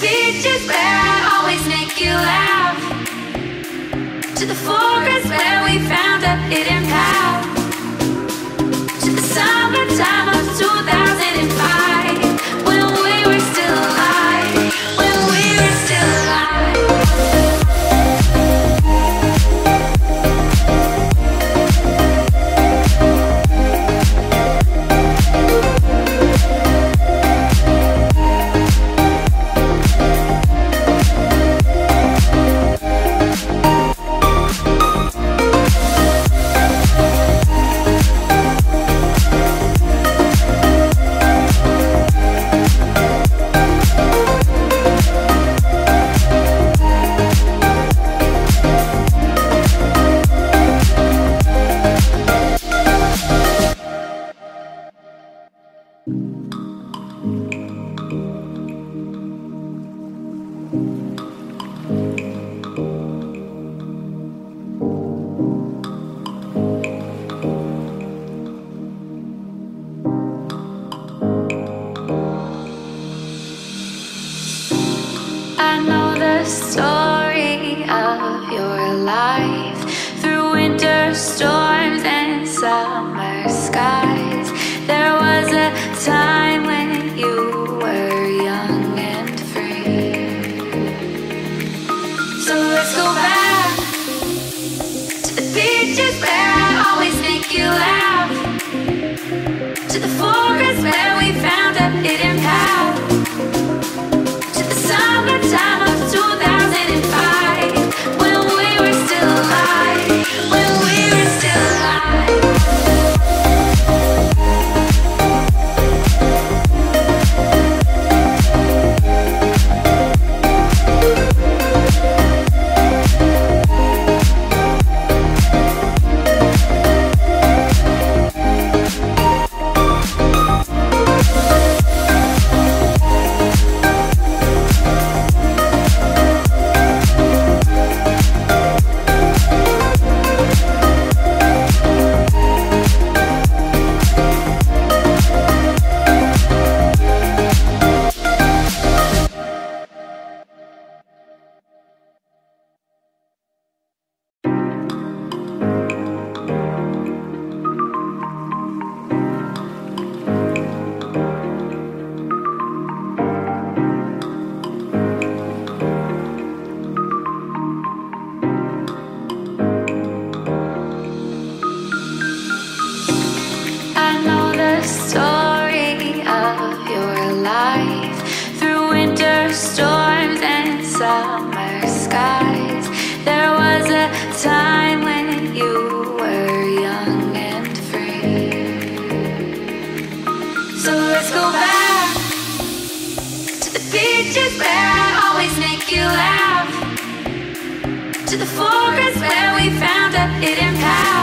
beaches where I always make you laugh. To the forest where we found a hidden path. To the summertime through winter storms and summer skies. There was a time when you were young and free. So let's go back. to the forest where we found a hidden power.